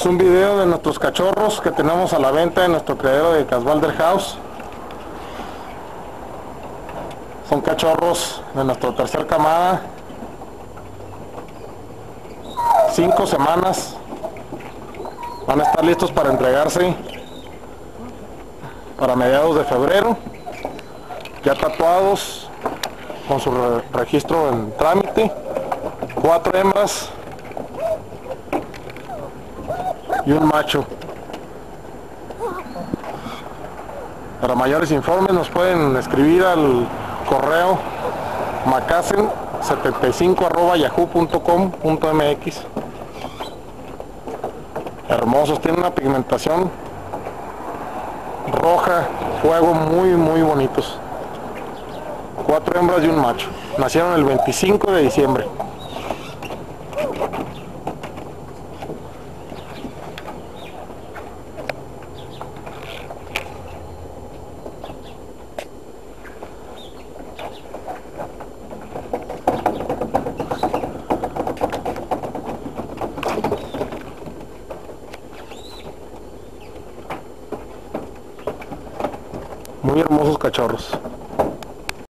Es un video de nuestros cachorros que tenemos a la venta en nuestro criadero de Casvalder House. Son cachorros de nuestra tercer camada. Cinco semanas. Van a estar listos para entregarse para mediados de febrero. Ya tatuados con su re- registro en trámite. Cuatro hembras y un macho. Para mayores informes nos pueden escribir al correo macasen75 arroba yahoo.com.mx Hermosos, tienen una pigmentación roja, fuego muy muy bonitos. Cuatro hembras y un macho. Nacieron el 25 de diciembre. Muy hermosos cachorros.